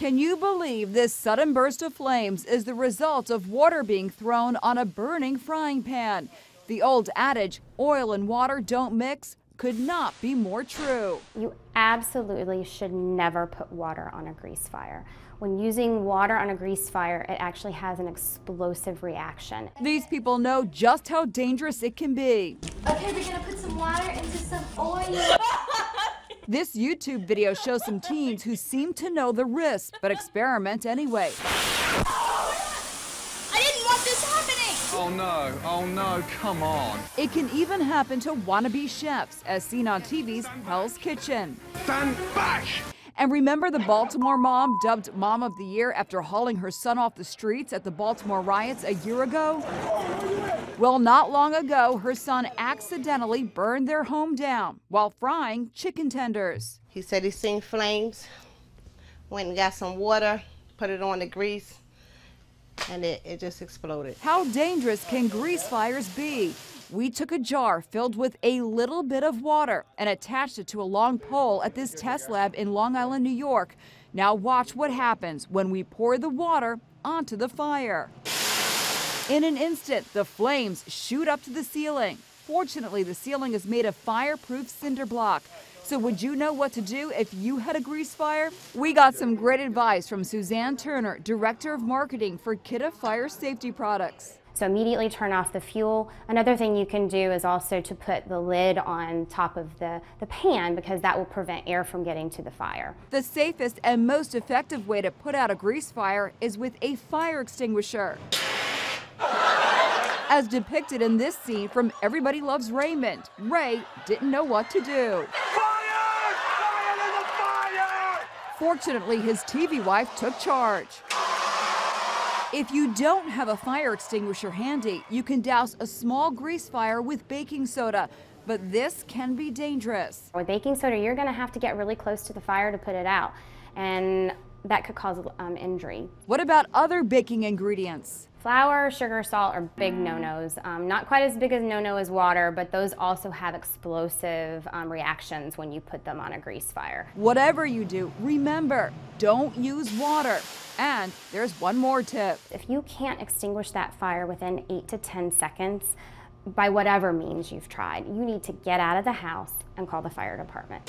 Can you believe this sudden burst of flames is the result of water being thrown on a burning frying pan? The old adage, oil and water don't mix, could not be more true. You absolutely should never put water on a grease fire. When using water on a grease fire, it actually has an explosive reaction. These people know just how dangerous it can be. Okay, we're gonna put some water into some oil. This YouTube video shows some teens who seem to know the risk, but experiment anyway. I didn't want this happening! Oh no, oh no, come on. It can even happen to wannabe chefs, as seen on TV's Hell's Kitchen. Stand back! And remember the Baltimore mom dubbed Mom of the Year after hauling her son off the streets at the Baltimore riots a year ago? Well, not long ago, her son accidentally burned their home down while frying chicken tenders. He said he seen flames, went and got some water, put it on the grease, and it, it just exploded. How dangerous can grease fires be? We took a jar filled with a little bit of water and attached it to a long pole at this test lab in Long Island, New York. Now watch what happens when we pour the water onto the fire. In an instant, the flames shoot up to the ceiling. Fortunately, the ceiling is made of fireproof cinder block. So would you know what to do if you had a grease fire? We got some great advice from Suzanne Turner, Director of Marketing for Kidde Fire Safety Products. So immediately turn off the fuel. Another thing you can do is also to put the lid on top of the, the pan because that will prevent air from getting to the fire. The safest and most effective way to put out a grease fire is with a fire extinguisher. As depicted in this scene from Everybody Loves Raymond, Ray didn't know what to do. Fire! Fire! Fire! Fortunately, his TV wife took charge. If you don't have a fire extinguisher handy, you can douse a small grease fire with baking soda, but this can be dangerous. With baking soda, you're going to have to get really close to the fire to put it out, and that could cause um, injury. What about other baking ingredients? Flour, sugar, salt are big no-nos. Um, not quite as big as no-no as water, but those also have explosive um, reactions when you put them on a grease fire. Whatever you do, remember, don't use water. And there's one more tip. If you can't extinguish that fire within 8 to 10 seconds, by whatever means you've tried, you need to get out of the house and call the fire department.